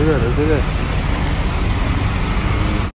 Ödeler ödeler.